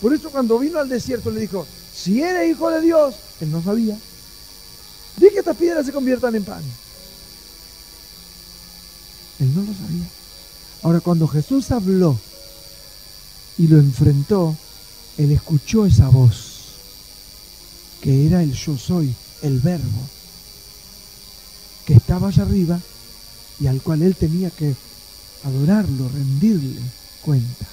Por eso cuando vino al desierto le dijo, si eres hijo de Dios, él no sabía. Di que estas piedras se conviertan en pan. Él no lo sabía. Ahora cuando Jesús habló y lo enfrentó, él escuchó esa voz, que era el yo soy, el verbo, que estaba allá arriba y al cual él tenía que adorarlo, rendirle cuenta.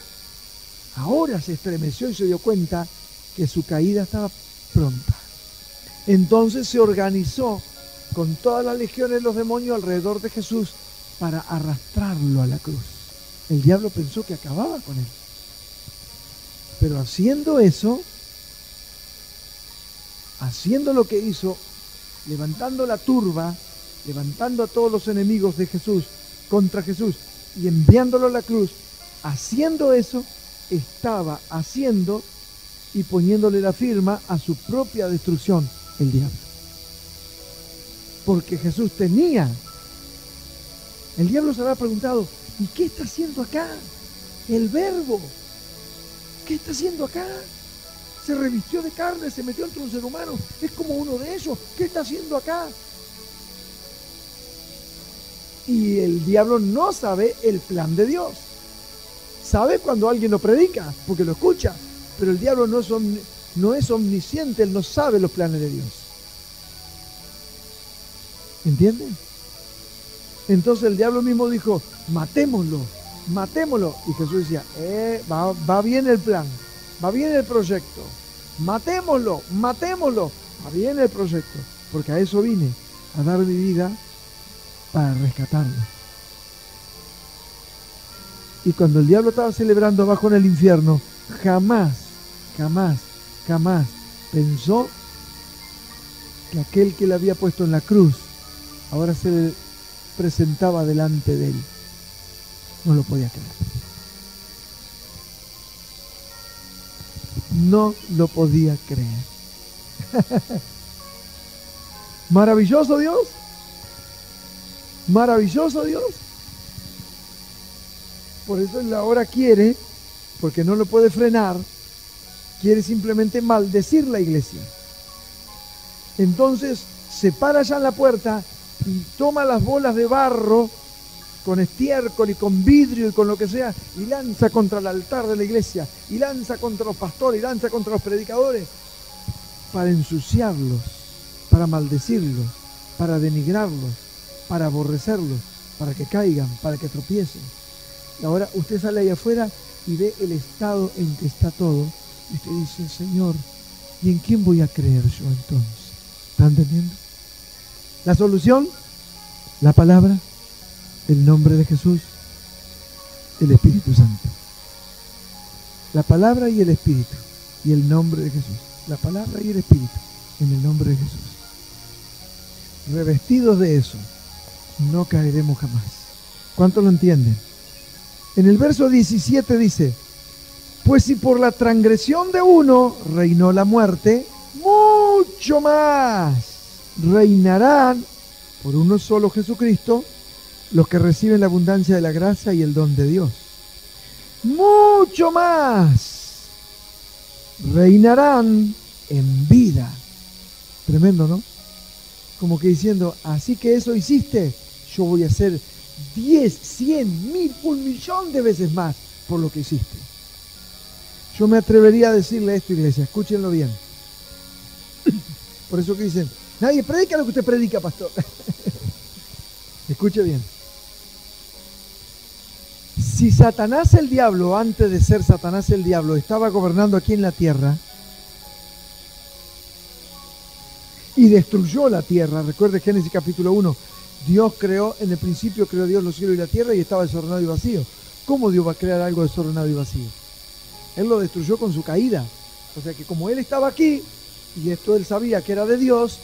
Ahora se estremeció y se dio cuenta que su caída estaba pronta. Entonces se organizó con todas las legiones de los demonios alrededor de Jesús para arrastrarlo a la cruz. El diablo pensó que acababa con él. Pero haciendo eso, haciendo lo que hizo, levantando la turba, levantando a todos los enemigos de Jesús contra Jesús y enviándolo a la cruz, haciendo eso, estaba haciendo y poniéndole la firma a su propia destrucción, el diablo. Porque Jesús tenía. El diablo se había preguntado, ¿y qué está haciendo acá? El verbo. ¿Qué está haciendo acá? Se revistió de carne, se metió entre un ser humano. Es como uno de ellos. ¿Qué está haciendo acá? Y el diablo no sabe el plan de Dios. Sabe cuando alguien lo predica, porque lo escucha. Pero el diablo no es, omnisciente, él no sabe los planes de Dios. ¿Entienden? Entonces el diablo mismo dijo, matémoslo, matémoslo. Y Jesús decía, eh, va, va bien el plan, va bien el proyecto. Matémoslo, matémoslo. Va bien el proyecto. Porque a eso vine, a dar mi vida para rescatarlo. Y cuando el diablo estaba celebrando abajo en el infierno, jamás, jamás, jamás pensó que aquel que le había puesto en la cruz ahora se le presentaba delante de él. No lo podía creer. No lo podía creer. Maravilloso Dios. Maravilloso Dios. Por eso él ahora quiere, porque no lo puede frenar, quiere simplemente maldecir la iglesia. Entonces se para ya en la puerta y toma las bolas de barro con estiércol y con vidrio y con lo que sea y lanza contra el altar de la iglesia y lanza contra los pastores y lanza contra los predicadores para ensuciarlos, para maldecirlos, para denigrarlos, para aborrecerlos, para que caigan, para que tropiecen. Ahora usted sale ahí afuera y ve el estado en que está todo y usted dice, Señor, ¿y en quién voy a creer yo entonces? ¿Están entendiendo? La solución, la palabra, el nombre de Jesús, el Espíritu Santo. La palabra y el Espíritu y el nombre de Jesús. La palabra y el Espíritu en el nombre de Jesús. Revestidos de eso, no caeremos jamás. ¿Cuánto lo entienden? En el verso 17 dice, pues si por la transgresión de uno reinó la muerte, mucho más reinarán por uno solo Jesucristo los que reciben la abundancia de la gracia y el don de Dios. Mucho más reinarán en vida. Tremendo, ¿no? Como que diciendo, así que eso hiciste, yo voy a hacer 10, 100, mil, un millón de veces más por lo que hiciste. Yo me atrevería a decirle esto, iglesia, escúchenlo bien. Por eso que dicen, nadie predica lo que usted predica, pastor. Escuche bien. Si Satanás el diablo, antes de ser Satanás el diablo, estaba gobernando aquí en la tierra y destruyó la tierra, recuerde Génesis capítulo 1, Dios creó, en el principio creó Dios los cielos y la tierra y estaba desordenado y vacío. ¿Cómo Dios va a crear algo desordenado y vacío? Él lo destruyó con su caída. O sea que como Él estaba aquí, y esto Él sabía que era de Dios,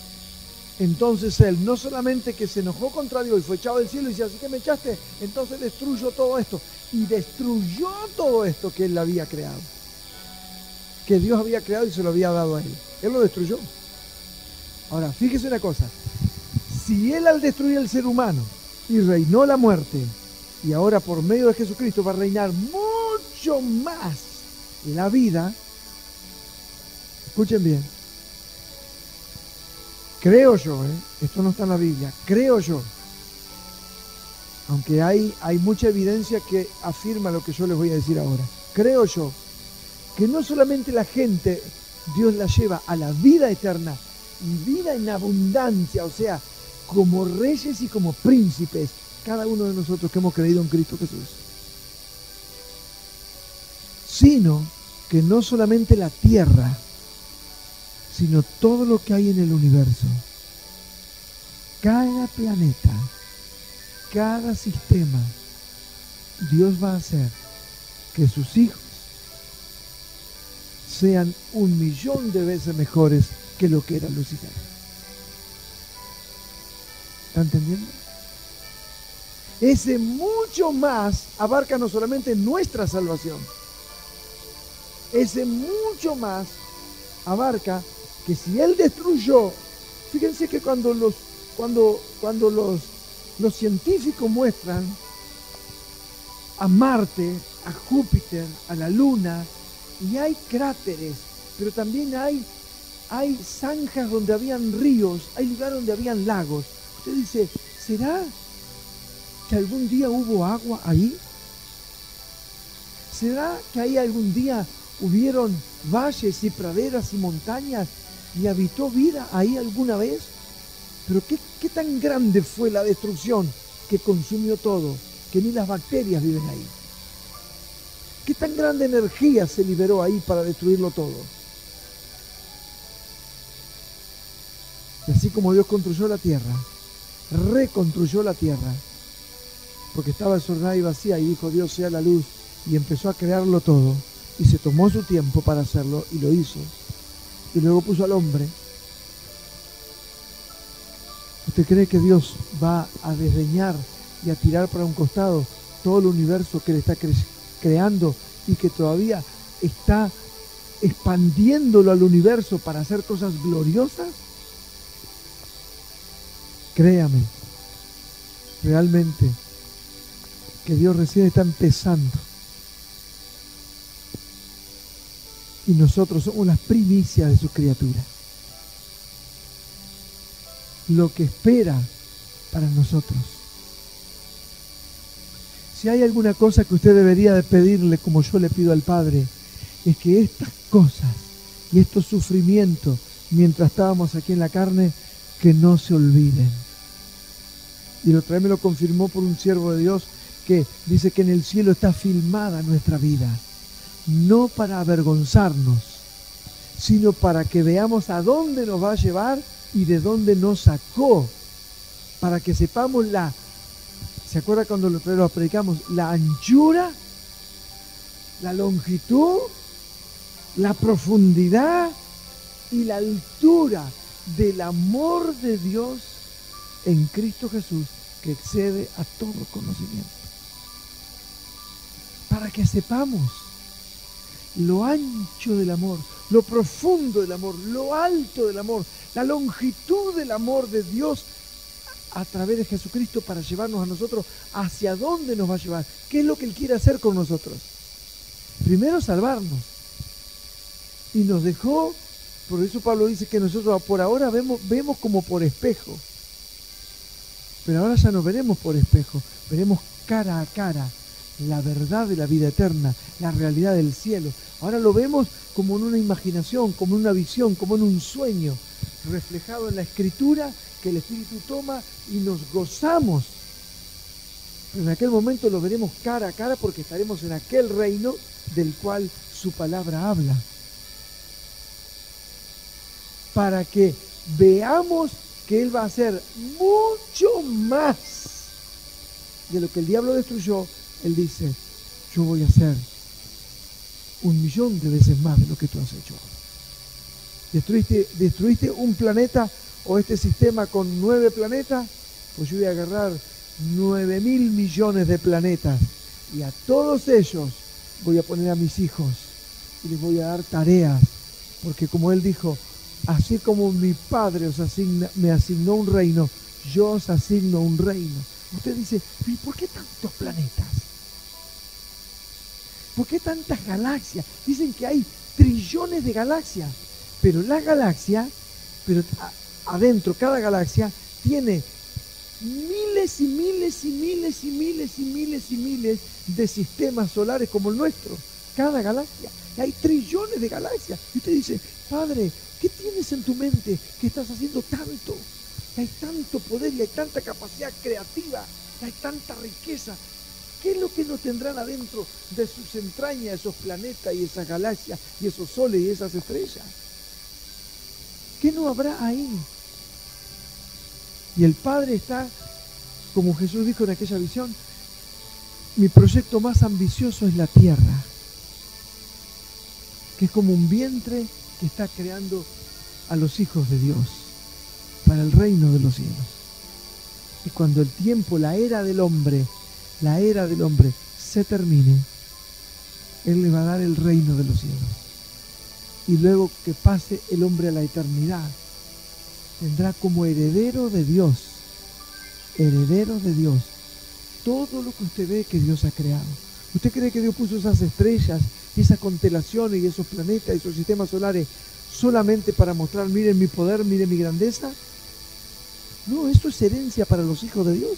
entonces Él no solamente que se enojó contra Dios y fue echado del cielo y dice, así que me echaste, entonces destruyó todo esto. Y destruyó todo esto que Él había creado. Que Dios había creado y se lo había dado a Él. Él lo destruyó. Ahora, fíjese una cosa, si Él al destruir el ser humano y reinó la muerte, y ahora por medio de Jesucristo va a reinar mucho más la vida, Escuchen bien. Creo yo, ¿eh? esto no está en la Biblia, creo yo, aunque hay, hay mucha evidencia que afirma lo que yo les voy a decir ahora, creo yo que no solamente la gente Dios la lleva a la vida eterna y vida en abundancia, o sea, como reyes y como príncipes, cada uno de nosotros que hemos creído en Cristo Jesús. Sino que no solamente la tierra, sino todo lo que hay en el universo. Cada planeta, cada sistema, Dios va a hacer que sus hijos sean un millón de veces mejores que lo que era Lucifer. ¿Está entendiendo? Ese mucho más abarca no solamente nuestra salvación, ese mucho más abarca que si Él destruyó, fíjense que cuando los, cuando, cuando los, los científicos muestran a Marte, a Júpiter, a la Luna, y hay cráteres, pero también hay, hay zanjas donde habían ríos, hay lugares donde habían lagos. Usted dice, ¿será que algún día hubo agua ahí? ¿Será que ahí algún día hubieron valles y praderas y montañas y habitó vida ahí alguna vez? Pero ¿qué, qué tan grande fue la destrucción que consumió todo, que ni las bacterias viven ahí? ¿Qué tan grande energía se liberó ahí para destruirlo todo? Y así como Dios construyó la tierra, reconstruyó la tierra, porque estaba desordenada y vacía, y dijo Dios sea la luz, y empezó a crearlo todo, y se tomó su tiempo para hacerlo, y lo hizo, y luego puso al hombre. ¿Usted cree que Dios va a desdeñar y a tirar para un costado todo el universo que le está creando y que todavía está expandiéndolo al universo para hacer cosas gloriosas? Créame, realmente, que Dios recién está empezando. Y nosotros somos las primicias de sus criaturas. Lo que espera para nosotros. Si hay alguna cosa que usted debería de pedirle como yo le pido al Padre, es que estas cosas y estos sufrimientos mientras estábamos aquí en la carne, que no se olviden. Y lo otra me lo confirmó por un siervo de Dios que dice que en el cielo está filmada nuestra vida, no para avergonzarnos, sino para que veamos a dónde nos va a llevar y de dónde nos sacó, para que sepamos la, ¿se acuerda cuando lo, lo predicamos? La anchura, la longitud, la profundidad y la altura del amor de Dios en Cristo Jesús que excede a todo conocimiento. Para que sepamos lo ancho del amor, lo profundo del amor, lo alto del amor, la longitud del amor de Dios a través de Jesucristo para llevarnos a nosotros hacia dónde nos va a llevar, qué es lo que Él quiere hacer con nosotros. Primero salvarnos. Y nos dejó, por eso Pablo dice que nosotros por ahora vemos, vemos como por espejo. Pero ahora ya no veremos por espejo, veremos cara a cara la verdad de la vida eterna, la realidad del cielo. Ahora lo vemos como en una imaginación, como en una visión, como en un sueño, reflejado en la escritura que el Espíritu toma y nos gozamos. Pero en aquel momento lo veremos cara a cara porque estaremos en aquel reino del cual su palabra habla. Para que veamos que Él va a hacer mucho más de lo que el diablo destruyó. Él dice, yo voy a hacer un millón de veces más de lo que tú has hecho. Destruiste, destruiste un planeta o este sistema con nueve planetas, pues yo voy a agarrar nueve mil millones de planetas y a todos ellos voy a poner a mis hijos y les voy a dar tareas, porque como él dijo, así como mi padre os asigna, me asignó un reino, yo os asigno un reino. Usted dice, ¿y por qué tantos planetas? ¿Por qué tantas galaxias? Dicen que hay trillones de galaxias. Pero la galaxia, pero adentro, cada galaxia tiene miles y miles y miles y miles y miles y miles de sistemas solares como el nuestro. Cada galaxia. hay trillones de galaxias. Y usted dice, Padre, ¿qué tienes en tu mente que estás haciendo tanto? hay tanto poder y hay tanta capacidad creativa, hay tanta riqueza. ¿Qué es lo que no tendrán adentro de sus entrañas esos planetas y esas galaxias y esos soles y esas estrellas? ¿Qué no habrá ahí? Y el Padre está, como Jesús dijo en aquella visión, mi proyecto más ambicioso es la tierra, es como un vientre que está creando a los hijos de Dios para el reino de los cielos. Y cuando el tiempo, la era del hombre, la era del hombre se termine, Él le va a dar el reino de los cielos. Y luego que pase el hombre a la eternidad, tendrá como heredero de Dios, heredero de Dios, todo lo que usted ve que Dios ha creado. ¿Usted cree que Dios puso esas estrellas esas constelaciones y esos planetas y esos sistemas solares solamente para mostrar, miren mi poder, miren mi grandeza? No, esto es herencia para los hijos de Dios.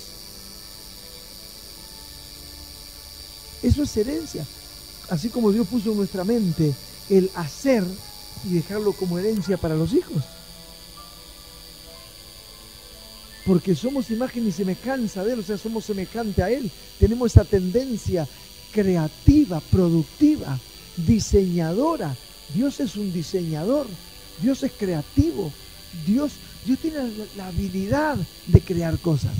Eso es herencia. Así como Dios puso en nuestra mente el hacer y dejarlo como herencia para los hijos. Porque somos imagen y semejanza de Él, o sea, somos semejante a Él. Tenemos esa tendencia creativa, productiva, diseñadora. Dios es un diseñador, Dios es creativo, Dios Dios tiene la, habilidad de crear cosas.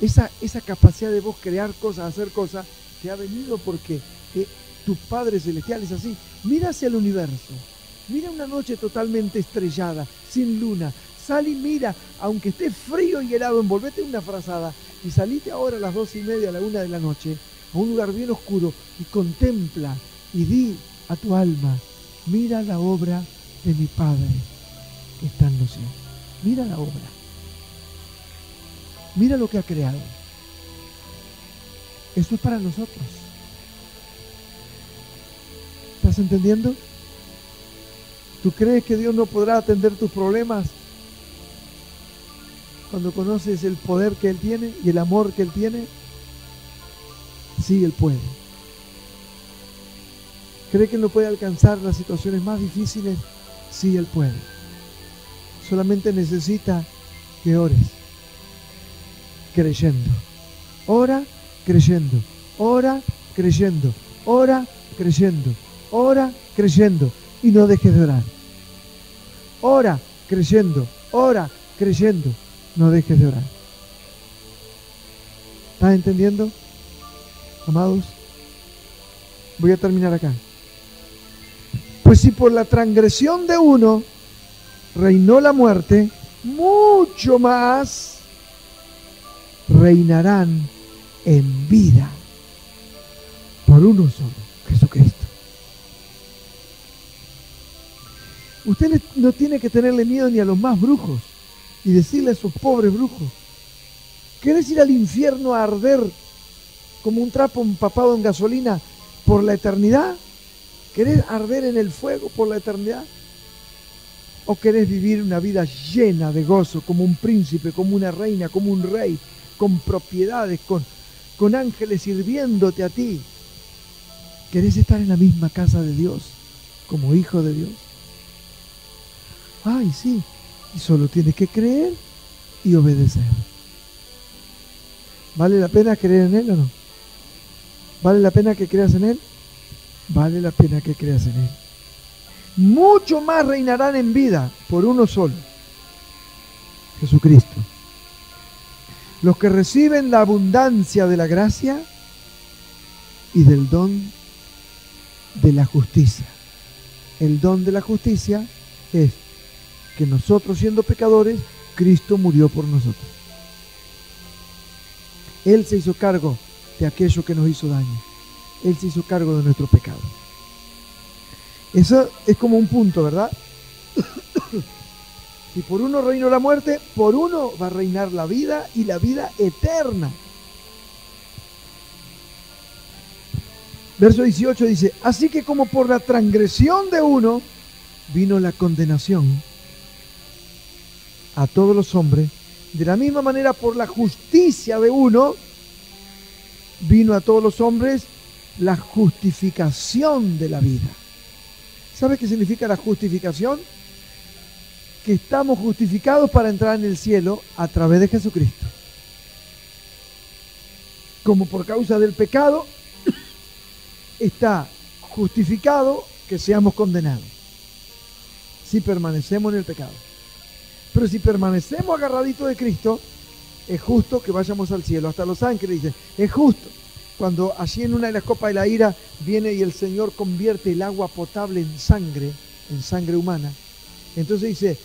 Esa, esa capacidad de vos crear cosas, hacer cosas, te ha venido porque eh, tu Padre Celestial es así. Mira hacia el universo. Mira una noche totalmente estrellada, sin luna. Sal y mira, aunque esté frío y helado, envolvete en una frazada y salite ahora a las dos y media, a la una de la noche, a un lugar bien oscuro y contempla y di a tu alma, mira la obra de mi Padre que está en los cielos. Mira la obra. Mira lo que ha creado. Esto es para nosotros. ¿Estás entendiendo? ¿Tú crees que Dios no podrá atender tus problemas cuando conoces el poder que Él tiene y el amor que Él tiene? Sí, Él puede. ¿Cree que no puede alcanzar las situaciones más difíciles? Sí, Él puede. Solamente necesita que ores, creyendo. Ora creyendo, ora creyendo, ora creyendo, ora creyendo y no dejes de orar. Ora creyendo, ora creyendo, no dejes de orar. ¿Estás entendiendo? Amados, voy a terminar acá. Pues si por la transgresión de uno reinó la muerte, mucho más reinarán en vida por uno solo, Jesucristo. Usted no tiene que tenerle miedo ni a los más brujos y decirle a esos pobres brujos, ¿quieres ir al infierno a arder como un trapo empapado en gasolina por la eternidad? ¿Querés arder en el fuego por la eternidad? ¿O querés vivir una vida llena de gozo, como un príncipe, como una reina, como un rey, con propiedades, con, con ángeles sirviéndote a ti? ¿Querés estar en la misma casa de Dios, como hijo de Dios? Ay, sí, y solo tienes que creer y obedecer. ¿Vale la pena creer en Él o no? ¿Vale la pena que creas en Él? Vale la pena que creas en Él mucho más reinarán en vida por uno solo, Jesucristo. Los que reciben la abundancia de la gracia y del don de la justicia. El don de la justicia es que nosotros siendo pecadores, Cristo murió por nosotros. Él se hizo cargo de aquello que nos hizo daño. Él se hizo cargo de nuestro pecado. Eso es como un punto, ¿verdad? si por uno reino la muerte, por uno va a reinar la vida y la vida eterna. Verso 18 dice, así que como por la transgresión de uno vino la condenación a todos los hombres, de la misma manera por la justicia de uno, vino a todos los hombres la justificación de la vida. ¿Sabe qué significa la justificación? Que estamos justificados para entrar en el cielo a través de Jesucristo. Como por causa del pecado está justificado que seamos condenados. Si permanecemos en el pecado. Pero si permanecemos agarraditos de Cristo, es justo que vayamos al cielo. Hasta los ángeles dicen, es justo cuando allí en una de las copas de la ira viene y el Señor convierte el agua potable en sangre, en sangre humana. Entonces dice,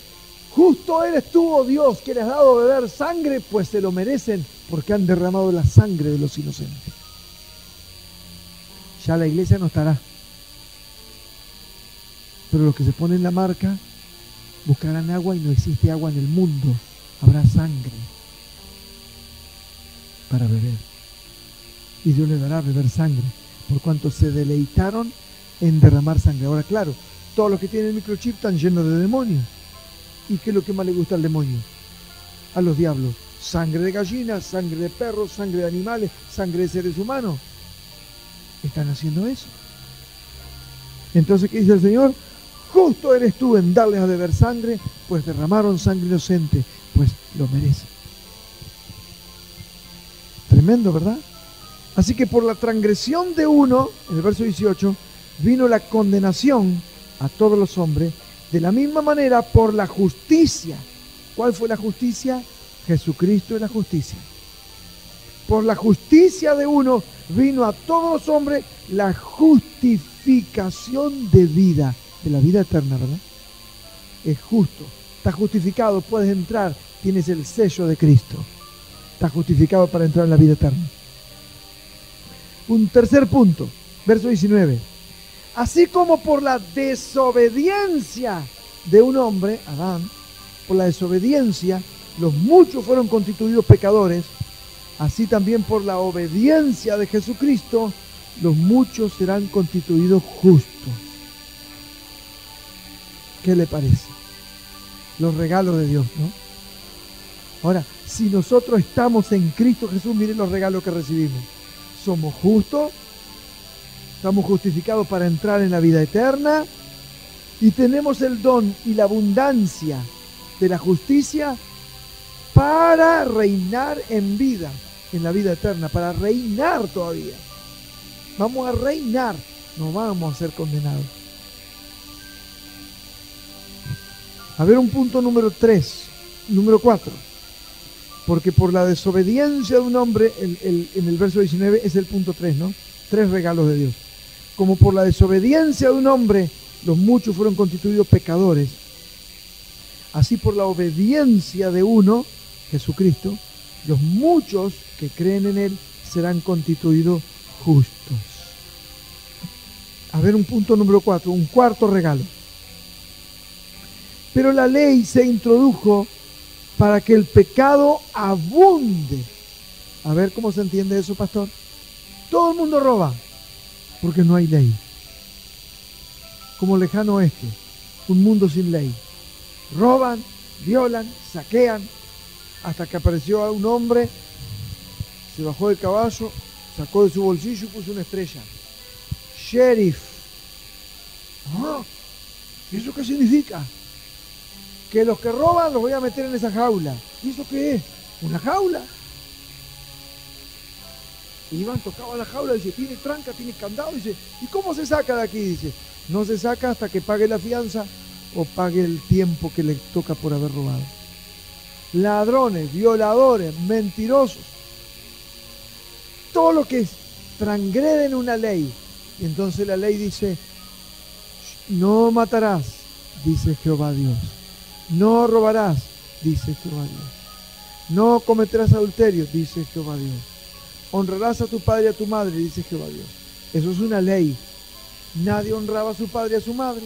justo eres tú, oh Dios, que le has dado a beber sangre, pues se lo merecen porque han derramado la sangre de los inocentes. Ya la iglesia no estará. Pero los que se ponen la marca buscarán agua y no existe agua en el mundo. Habrá sangre para beber y Dios le dará a beber sangre, por cuanto se deleitaron en derramar sangre. Ahora, claro, todos los que tienen microchip están llenos de demonios. ¿Y qué es lo que más le gusta al demonio? A los diablos. Sangre de gallinas, sangre de perros, sangre de animales, sangre de seres humanos. Están haciendo eso. Entonces, ¿qué dice el Señor? Justo eres tú en darles a beber sangre, pues derramaron sangre inocente, pues lo merecen. Tremendo, ¿verdad? Así que por la transgresión de uno, en el verso 18, vino la condenación a todos los hombres, de la misma manera por la justicia. ¿Cuál fue la justicia? Jesucristo es la justicia. Por la justicia de uno vino a todos los hombres la justificación de vida, de la vida eterna, ¿verdad? Es justo, está justificado, puedes entrar, tienes el sello de Cristo. Está justificado para entrar en la vida eterna. Un tercer punto, verso 19. Así como por la desobediencia de un hombre, Adán, por la desobediencia, los muchos fueron constituidos pecadores, así también por la obediencia de Jesucristo, los muchos serán constituidos justos. ¿Qué le parece? Los regalos de Dios, ¿no? Ahora, si nosotros estamos en Cristo Jesús, miren los regalos que recibimos somos justos, estamos justificados para entrar en la vida eterna y tenemos el don y la abundancia de la justicia para reinar en vida, en la vida eterna, para reinar todavía. Vamos a reinar, no vamos a ser condenados. A ver un punto número 3, número 4 porque por la desobediencia de un hombre, en el verso 19 es el punto 3, ¿no? Tres regalos de Dios. Como por la desobediencia de un hombre, los muchos fueron constituidos pecadores. Así por la obediencia de uno, Jesucristo, los muchos que creen en Él serán constituidos justos. A ver un punto número 4, un cuarto regalo. Pero la ley se introdujo para que el pecado abunde. A ver cómo se entiende eso, pastor. Todo el mundo roba, porque no hay ley. Como lejano oeste, un mundo sin ley. Roban, violan, saquean, hasta que apareció un hombre, se bajó del caballo, sacó de su bolsillo y puso una estrella. Sheriff. Ah, ¿Eso qué significa? Que los que roban los voy a meter en esa jaula. ¿Y eso qué es? ¿Una jaula? Iván tocaba la jaula, dice, tiene tranca, tiene candado, dice, ¿y cómo se saca de aquí? Dice, no se saca hasta que pague la fianza o pague el tiempo que le toca por haber robado. Ladrones, violadores, mentirosos, todo lo que transgreden una ley. Y entonces la ley dice, no matarás, dice Jehová Dios. No robarás, dice Jehová Dios. No cometerás adulterio, dice Jehová Dios. Honrarás a tu padre y a tu madre, dice Jehová Dios. Eso es una ley. Nadie honraba a su padre y a su madre.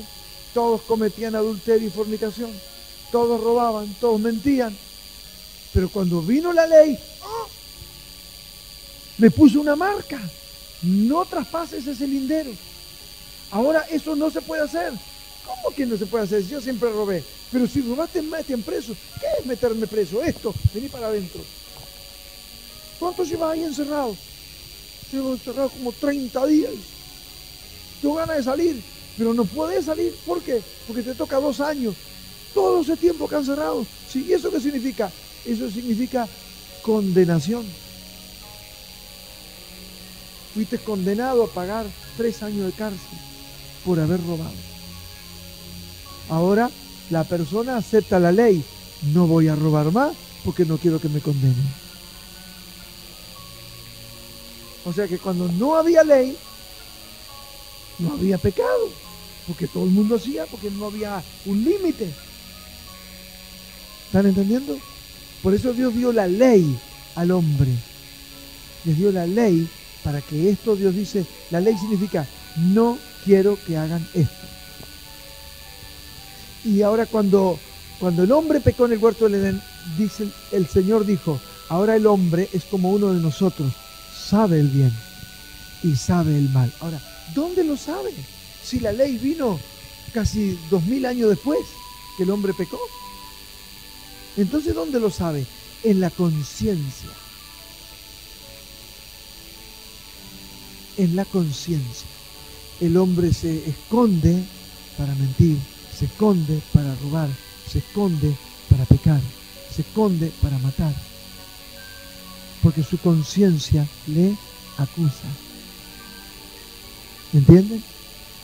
Todos cometían adulterio y fornicación. Todos robaban, todos mentían. Pero cuando vino la ley, ¡oh! le puso una marca. No traspases ese lindero. Ahora eso no se puede hacer. ¿Cómo que no se puede hacer? Yo siempre robé. Pero si robaste, meten preso. ¿Qué es meterme preso? Esto, vení para adentro. ¿Cuánto llevas ahí encerrado? Llevo encerrado como 30 días. Tengo ganas de salir, pero no puedes salir. ¿Por qué? Porque te toca dos años. Todo ese tiempo que han cerrado. ¿Y eso qué significa? Eso significa condenación. Fuiste condenado a pagar tres años de cárcel por haber robado. Ahora la persona acepta la ley. No voy a robar más porque no quiero que me condenen. O sea que cuando no había ley, no había pecado, porque todo el mundo hacía, porque no había un límite. ¿Están entendiendo? Por eso Dios dio la ley al hombre. Les dio la ley para que esto, Dios dice, la ley significa, no quiero que hagan esto. Y ahora cuando, cuando el hombre pecó en el huerto del Edén, el Señor dijo, ahora el hombre es como uno de nosotros, sabe el bien y sabe el mal. Ahora, ¿dónde lo sabe? Si la ley vino casi dos mil años después que el hombre pecó. Entonces, ¿dónde lo sabe? En la conciencia. En la conciencia. El hombre se esconde para mentir, se esconde para robar, se esconde para pecar, se esconde para matar, porque su conciencia le acusa. ¿Entienden?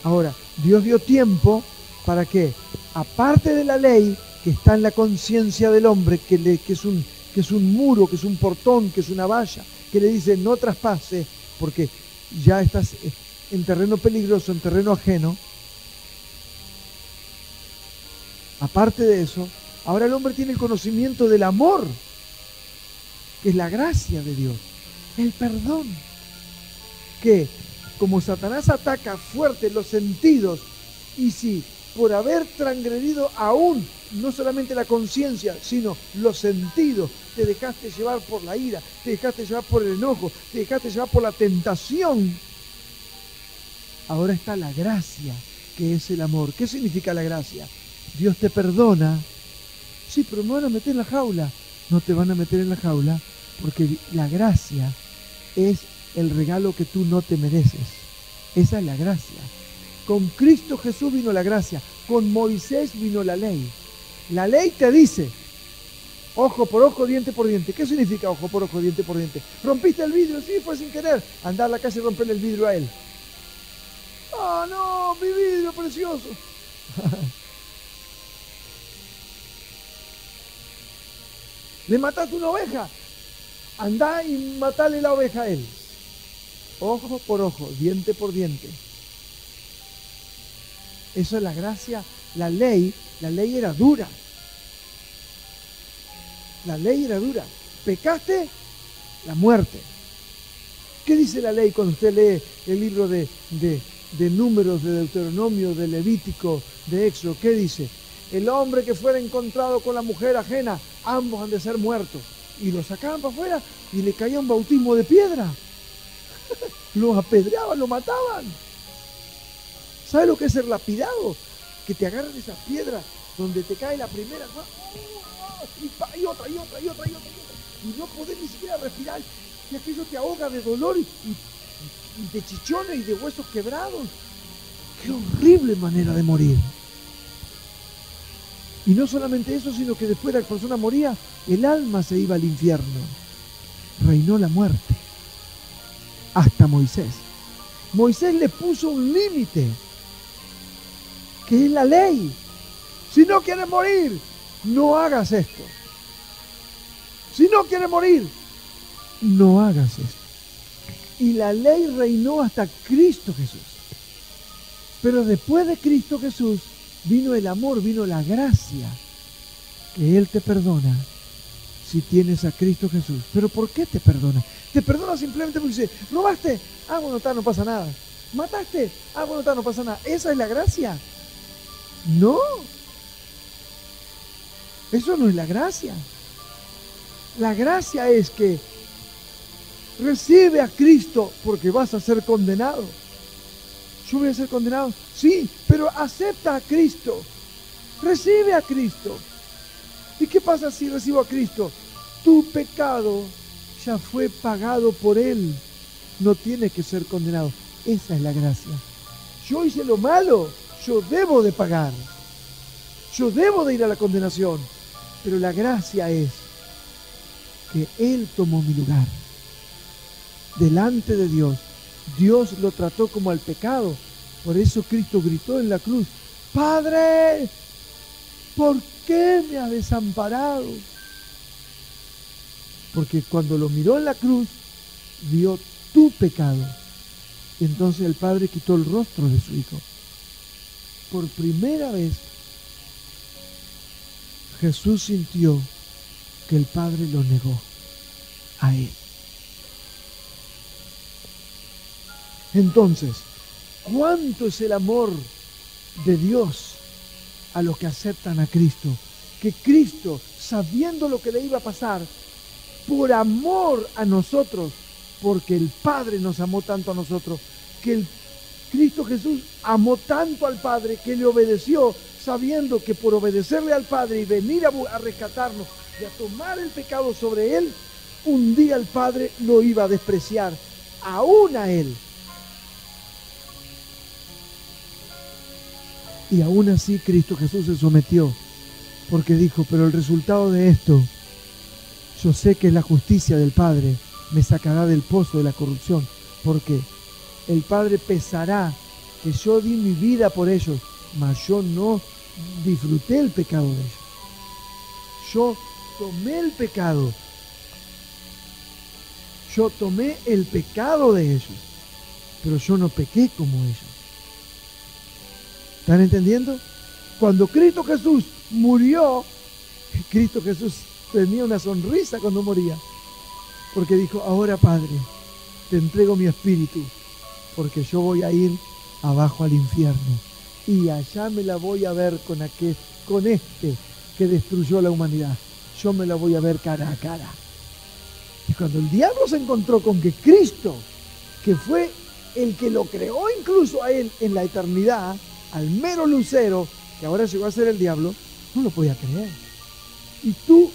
Ahora, Dios dio tiempo para que, aparte de la ley que está en la conciencia del hombre, que, que es un muro, que es un portón, que es una valla, que le dice no traspase, porque ya estás en terreno peligroso, en terreno ajeno, Aparte de eso, ahora el hombre tiene el conocimiento del amor, que es la gracia de Dios, el perdón, que como Satanás ataca fuerte los sentidos, y si por haber transgredido aún no solamente la conciencia, sino los sentidos, te dejaste llevar por la ira, te dejaste llevar por el enojo, te dejaste llevar por la tentación, ahora está la gracia, que es el amor. ¿Qué significa la gracia? Dios te perdona. Sí, pero me van a meter en la jaula. No te van a meter en la jaula porque la gracia es el regalo que tú no te mereces. Esa es la gracia. Con Cristo Jesús vino la gracia. Con Moisés vino la ley. La ley te dice, ojo por ojo, diente por diente. ¿Qué significa ojo por ojo, diente por diente? Rompiste el vidrio, sí, fue sin querer. Andar a la casa y romperle el vidrio a él. Oh, no, mi vidrio precioso. Le mataste una oveja. Andá y matale la oveja a él. Ojo por ojo, diente por diente. Eso es la gracia. La ley, la ley era dura. La ley era dura. Pecaste, la muerte. ¿Qué dice la ley cuando usted lee el libro de, de, de números, de Deuteronomio, de Levítico, de Éxodo? ¿Qué dice? El hombre que fuera encontrado con la mujer ajena, ambos han de ser muertos. Y lo sacaban para afuera y le caía un bautismo de piedra. lo apedreaban, lo mataban. ¿Sabes lo que es ser lapidado? Que te agarran esas piedras donde te cae la primera y, otra, y otra, y otra, y otra, y no poder ni siquiera respirar. Y aquello te ahoga de dolor y, y de chichones y de huesos quebrados. Qué horrible manera de morir. Y no solamente eso, sino que después de la persona moría, el alma se iba al infierno. Reinó la muerte. Hasta Moisés. Moisés le puso un límite, que es la ley. Si no quieres morir, no hagas esto. Si no quieres morir, no hagas esto. Y la ley reinó hasta Cristo Jesús. Pero después de Cristo Jesús, vino el amor, vino la gracia, que Él te perdona si tienes a Cristo Jesús. Pero ¿por qué te perdona? Te perdona simplemente porque dice, robaste, ah, bueno, está, no pasa nada. Mataste, ah, bueno, está, no pasa nada. Esa es la gracia. No. Eso no es la gracia. La gracia es que recibe a Cristo porque vas a ser condenado. Yo voy a ser condenado. Sí, pero acepta a Cristo. Recibe a Cristo. ¿Y qué pasa si recibo a Cristo? Tu pecado ya fue pagado por Él. No tiene que ser condenado. Esa es la gracia. Yo hice lo malo, yo debo de pagar. Yo debo de ir a la condenación. Pero la gracia es que Él tomó mi lugar. Delante de Dios. Dios lo trató como al pecado. Por eso Cristo gritó en la cruz, Padre, ¿por qué me has desamparado? Porque cuando lo miró en la cruz, vio tu pecado. Entonces el Padre quitó el rostro de su Hijo. Por primera vez, Jesús sintió que el Padre lo negó a Él. Entonces, ¿cuánto es el amor de Dios a los que aceptan a Cristo? Que Cristo, sabiendo lo que le iba a pasar, por amor a nosotros, porque el Padre nos amó tanto a nosotros, que Cristo Jesús amó tanto al Padre que le obedeció, sabiendo que por obedecerle al Padre y venir a, rescatarnos y a tomar el pecado sobre él, un día el Padre lo iba a despreciar, aún a él. Y aún así Cristo Jesús se sometió, porque dijo, pero el resultado de esto, yo sé que es la justicia del Padre, me sacará del pozo de la corrupción, porque el Padre pesará que yo di mi vida por ellos, mas yo no disfruté el pecado de ellos. Yo tomé el pecado. Yo tomé el pecado de ellos, pero yo no pequé como ellos. ¿Están entendiendo? Cuando Cristo Jesús murió, Cristo Jesús tenía una sonrisa cuando moría, porque dijo, ahora Padre, te entrego mi espíritu, porque yo voy a ir abajo al infierno y allá me la voy a ver con, aquel, con este que destruyó la humanidad. Yo me la voy a ver cara a cara. Y cuando el diablo se encontró con que Cristo, que fue el que lo creó incluso a él en la eternidad, al mero lucero, que ahora llegó a ser el diablo, no lo podía creer. Y tú,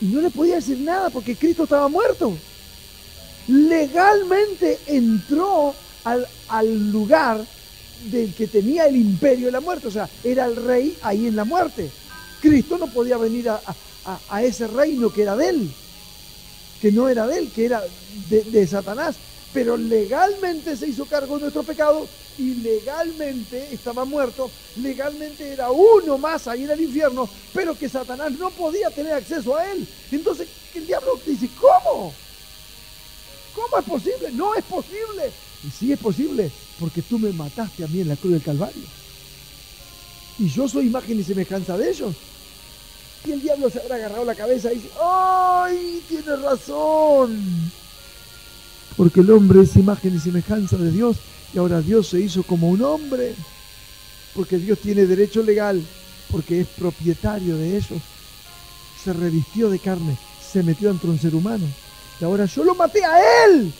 y no le podía decir nada porque Cristo estaba muerto. Legalmente entró al, lugar del que tenía el imperio de la muerte, o sea, era el rey ahí en la muerte. Cristo no podía venir a, ese reino que era de él, que no era de él, que era de Satanás, pero legalmente se hizo cargo de nuestro pecado y legalmente estaba muerto, legalmente era uno más ahí en el infierno, pero que Satanás no podía tener acceso a él. Entonces el diablo dice, ¿cómo? ¿Cómo es posible? No es posible. Y sí es posible, porque tú me mataste a mí en la cruz del Calvario. Y yo soy imagen y semejanza de ellos. Y el diablo se habrá agarrado la cabeza y dice, ¡ay! Tienes razón. Porque el hombre es imagen y semejanza de Dios y ahora Dios se hizo como un hombre. Porque Dios tiene derecho legal, porque es propietario de ellos. Se revistió de carne, se metió entre un ser humano. Y ahora yo lo maté a él.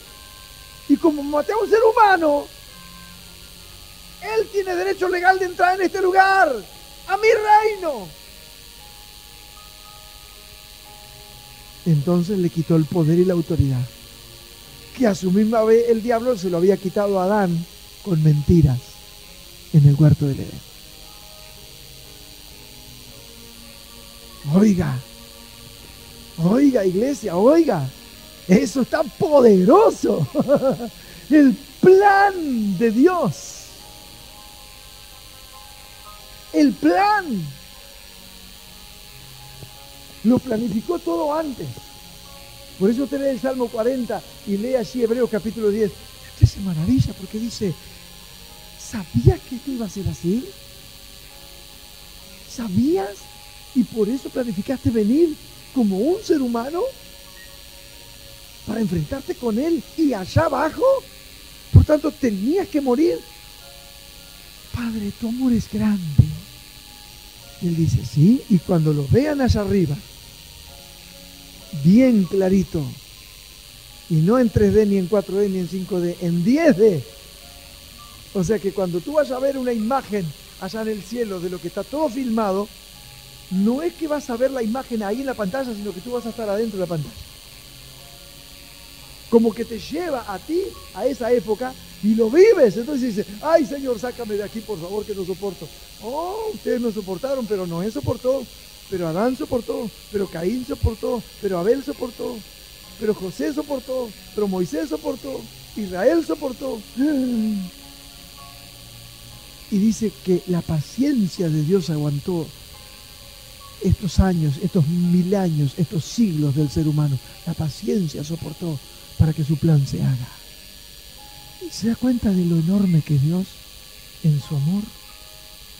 Y como maté a un ser humano, él tiene derecho legal de entrar en este lugar, a mi reino. Entonces le quitó el poder y la autoridad, que a su misma vez el diablo se lo había quitado a Adán con mentiras en el huerto del Edén. Oiga, oiga iglesia, oiga, eso está poderoso. El plan de Dios. El plan. Lo planificó todo antes. Por eso usted lee el Salmo 40 y lee allí Hebreos capítulo 10. Usted se maravilla porque dice, ¿sabías que esto iba a ser así? ¿Sabías? Y por eso planificaste venir como un ser humano para enfrentarte con Él y allá abajo, por tanto, tenías que morir. Padre, tu amor es grande. Él dice, sí, y cuando lo vean allá arriba, bien clarito, y no en 3D, ni en 4D, ni en 5D, en 10D, O sea que cuando tú vas a ver una imagen allá en el cielo de lo que está todo filmado, no es que vas a ver la imagen ahí en la pantalla, sino que tú vas a estar adentro de la pantalla. Como que te lleva a ti a esa época y lo vives. Entonces dice, ay Señor, sácame de aquí por favor que no soporto. Oh, ustedes no soportaron, pero Noé soportó, pero Adán soportó, pero Caín soportó, pero Abel soportó, pero José soportó, pero Moisés soportó, Israel soportó. Y dice que la paciencia de Dios aguantó estos años, estos mil años, estos siglos del ser humano. La paciencia soportó para que su plan se haga. ¿Se da cuenta de lo enorme que Dios en su amor,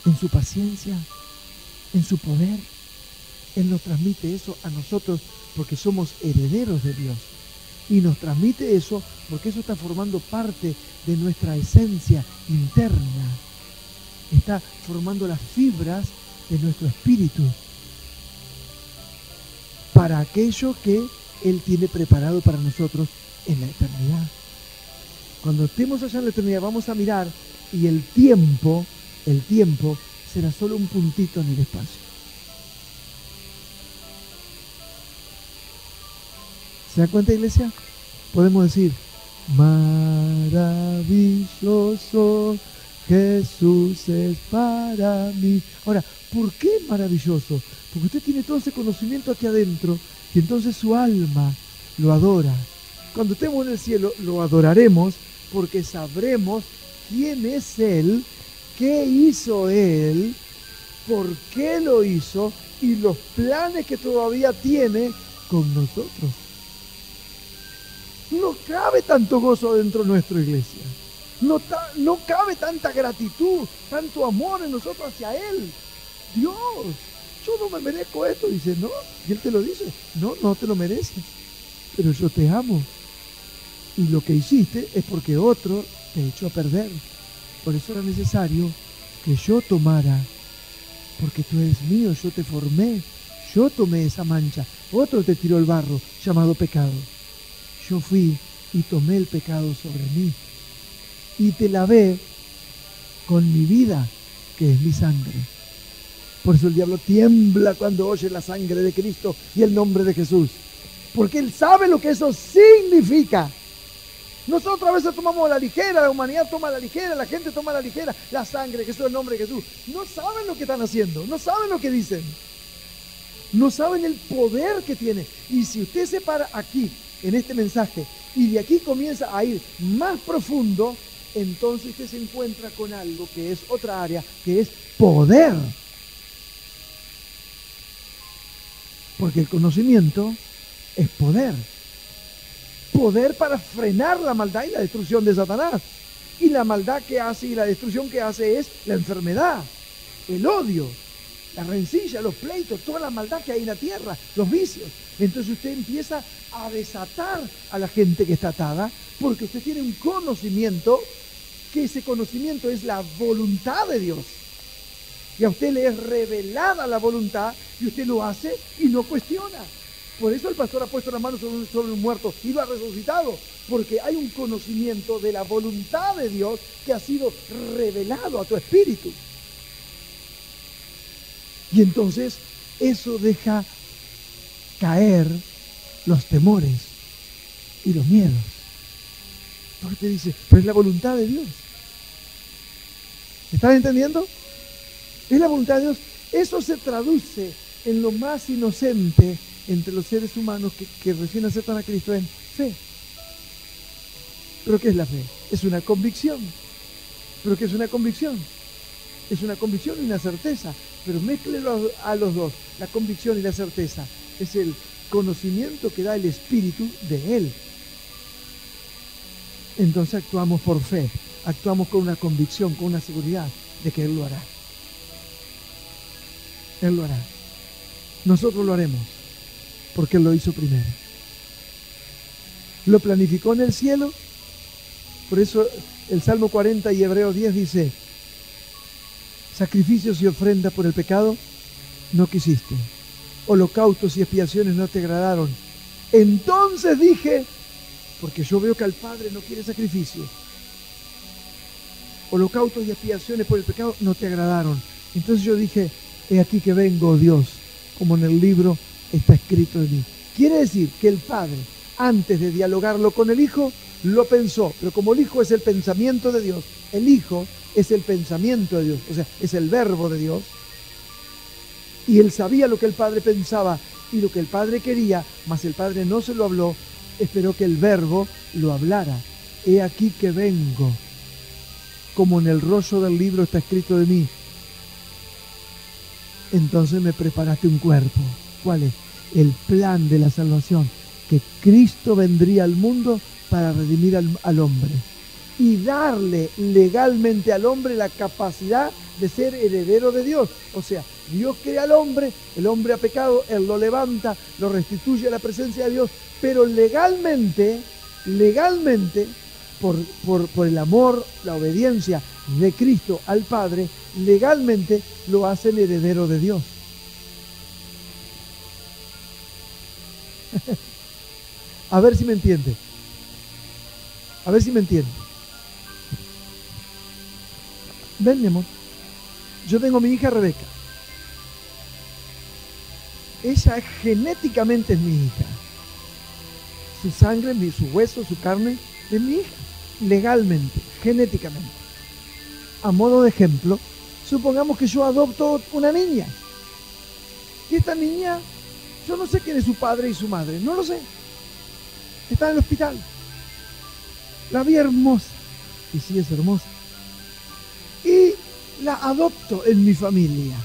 en su paciencia, en su poder? Él nos transmite eso a nosotros porque somos herederos de Dios. Y nos transmite eso porque eso está formando parte de nuestra esencia interna. Está formando las fibras de nuestro espíritu para aquello que Él tiene preparado para nosotros en la eternidad. Cuando estemos allá en la eternidad vamos a mirar y el tiempo, el tiempo será solo un puntito en el espacio. ¿Se da cuenta, iglesia? Podemos decir, maravilloso Jesús es para mí. Ahora, ¿por qué maravilloso? Porque usted tiene todo ese conocimiento aquí adentro y entonces su alma lo adora. Cuando estemos en el cielo, lo adoraremos porque sabremos quién es Él, qué hizo Él, por qué lo hizo y los planes que todavía tiene con nosotros. No cabe tanto gozo dentro de nuestra iglesia. No, no cabe tanta gratitud, tanto amor en nosotros hacia Él. Dios, yo no me merezco esto. Dice, no, y él te lo dice, no, no te lo mereces, pero yo te amo. Y lo que hiciste es porque otro te echó a perder. Por eso era necesario que yo tomara, porque tú eres mío, yo te formé, yo tomé esa mancha, otro te tiró el barro llamado pecado. Yo fui y tomé el pecado sobre mí y te lavé con mi vida, que es mi sangre. Por eso el diablo tiembla cuando oye la sangre de Cristo y el nombre de Jesús. Porque él sabe lo que eso significa. Nosotros a veces tomamos la ligera, la humanidad toma la ligera, la gente toma la ligera, la sangre Jesús, el nombre de Jesús. No saben lo que están haciendo, no saben lo que dicen. No saben el poder que tiene. Y si usted se para aquí, en este mensaje, y de aquí comienza a ir más profundo, entonces usted se encuentra con algo que es otra área, que es poder. Porque el conocimiento es poder. Poder para frenar la maldad y la destrucción de Satanás. Y la maldad que hace y la destrucción que hace es la enfermedad, el odio, la rencilla, los pleitos, toda la maldad que hay en la tierra, los vicios. Entonces usted empieza a desatar a la gente que está atada porque usted tiene un conocimiento que ese conocimiento es la voluntad de Dios y a usted le es revelada la voluntad y usted lo hace y no cuestiona. Por eso el pastor ha puesto la mano sobre un, sobre un muerto y lo ha resucitado, porque hay un conocimiento de la voluntad de Dios que ha sido revelado a tu espíritu. Y entonces eso deja caer los temores y los miedos. Porque te dice, pero es la voluntad de Dios. ¿Estás entendiendo? Es la voluntad de Dios. Eso se traduce en lo más inocente entre los seres humanos que, recién aceptan a Cristo en fe. ¿Pero qué es la fe? Es una convicción. ¿Pero qué es una convicción? Es una convicción y una certeza. Pero mezclelo a los dos, la convicción y la certeza. Es el conocimiento que da el Espíritu de Él. Entonces actuamos por fe, actuamos con una convicción, con una seguridad de que Él lo hará. Él lo hará. Nosotros lo haremos porque Él lo hizo primero. Lo planificó en el cielo. Por eso el Salmo 40 y Hebreo 10 dice, sacrificios y ofrendas por el pecado no quisiste. Holocaustos y expiaciones no te agradaron. Entonces dije, porque yo veo que al Padre no quiere sacrificio. holocaustos y expiaciones por el pecado no te agradaron. Entonces yo dije, he aquí que vengo, oh Dios, como en el libro está escrito de mí. Quiere decir que el Padre, antes de dialogarlo con el Hijo, lo pensó, pero como el Hijo es el pensamiento de Dios, el Hijo es el pensamiento de Dios, o sea, es el verbo de Dios, y él sabía lo que el Padre pensaba y lo que el Padre quería, mas el Padre no se lo habló, esperó que el verbo lo hablara. He aquí que vengo, como en el rollo del libro está escrito de mí. Entonces me preparaste un cuerpo. ¿Cuál es? El plan de la salvación, que Cristo vendría al mundo para redimir al, hombre y darle legalmente al hombre la capacidad de ser heredero de Dios. O sea, Dios crea al hombre, el hombre ha pecado, Él lo levanta, lo restituye a la presencia de Dios, pero legalmente, legalmente, por, por, el amor, la obediencia de Cristo al Padre, legalmente lo hacen heredero de Dios. a ver si me entiende. A ver si me entiende. Ven. Yo tengo mi hija Rebeca. Ella genéticamente es mi hija. Su sangre, su hueso, su carne es mi hija. Legalmente, genéticamente. A modo de ejemplo, supongamos que yo adopto una niña. Y esta niña, yo no sé quién es su padre y su madre, no lo sé. Está en el hospital. La vi hermosa. Y sí es hermosa. La adopto en mi familia.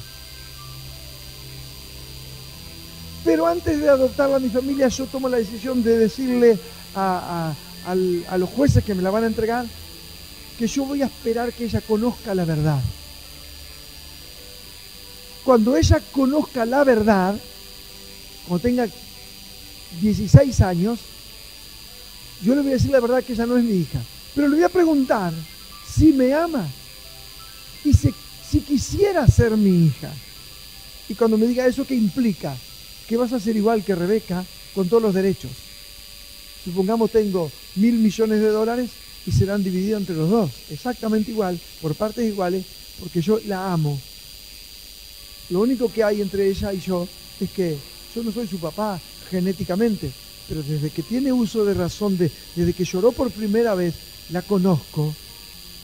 Pero antes de adoptarla a mi familia, yo tomo la decisión de decirle a, los jueces que me la van a entregar que yo voy a esperar que ella conozca la verdad. Cuando ella conozca la verdad, cuando tenga 16 años, yo le voy a decir la verdad que ella no es mi hija. Pero le voy a preguntar si me ama y si, si quisiera ser mi hija. Y cuando me diga eso, ¿qué implica? Que vas a ser igual que Rebeca con todos los derechos. Supongamos tengo mil millones de dólares y serán divididos entre los dos. Exactamente igual, por partes iguales, porque yo la amo. Lo único que hay entre ella y yo es que yo no soy su papá genéticamente, pero desde que tiene uso de razón, de, desde que lloró por primera vez, la conozco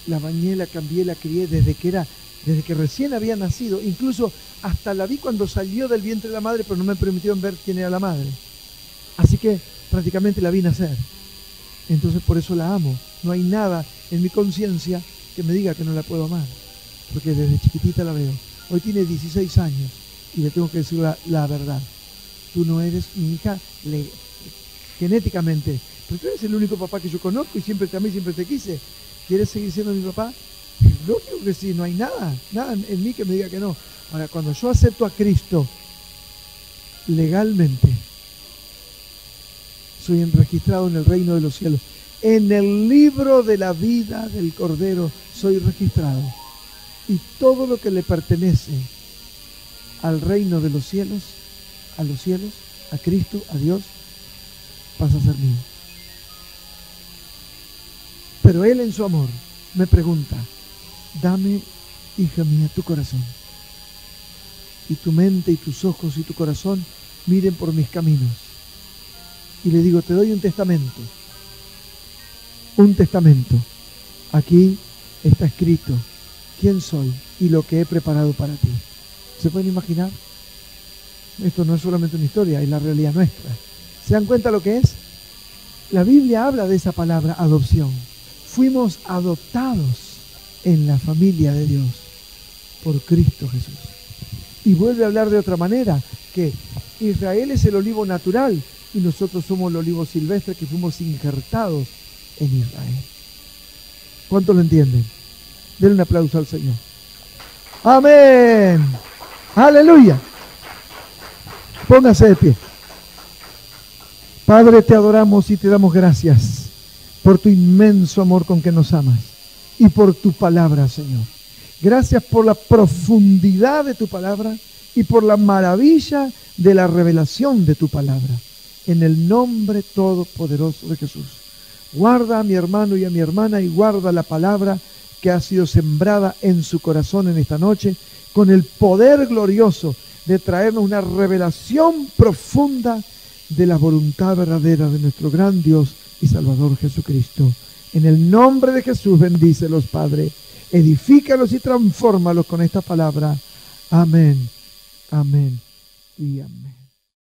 la bañé, la cambié, la crié desde que era, desde que recién había nacido. Incluso hasta la vi cuando salió del vientre de la madre, pero no me permitieron ver quién era la madre. Así que prácticamente la vi nacer. Entonces por eso la amo. No hay nada en mi conciencia que me diga que no la puedo amar. Porque desde chiquitita la veo. Hoy tiene 16 años y le tengo que decir la, verdad. Tú no eres mi hija genéticamente, pero tú eres el único papá que yo conozco y siempre te amé y siempre te quise. ¿Quieres seguir siendo mi papá? Lógico que sí, no hay nada, nada en mí que me diga que no. Ahora, cuando yo acepto a Cristo legalmente, soy registrado en el reino de los cielos. En el libro de la vida del Cordero soy registrado. Y todo lo que le pertenece al reino de los cielos, a los cielos, a Cristo, a Dios, pasa a ser mío. Pero Él en su amor me pregunta, dame, hija mía, tu corazón. Y tu mente y tus ojos y tu corazón miren por mis caminos. Y le digo, te doy un testamento. Un testamento. Aquí está escrito quién soy y lo que he preparado para ti. ¿Se pueden imaginar? Esto no es solamente una historia, es la realidad nuestra. ¿Se dan cuenta lo que es? La Biblia habla de esa palabra adopción fuimos adoptados en la familia de Dios por Cristo Jesús. Y vuelve a hablar de otra manera, que Israel es el olivo natural y nosotros somos el olivo silvestre que fuimos injertados en Israel. ¿Cuántos lo entienden? Denle un aplauso al Señor. Amén. Aleluya. Póngase de pie. Padre, te adoramos y te damos gracias por tu inmenso amor con que nos amas y por tu palabra, Señor. Gracias por la profundidad de tu palabra y por la maravilla de la revelación de tu palabra. En el nombre todopoderoso de Jesús. Guarda a mi hermano y a mi hermana y guarda la palabra que ha sido sembrada en su corazón en esta noche, con el poder glorioso de traernos una revelación profunda de la voluntad verdadera de nuestro gran Dios Salvador Jesucristo. En el nombre de Jesús bendícelos, Padre. Edifícalos y transfórmalos con esta palabra. Amén, amén y amén.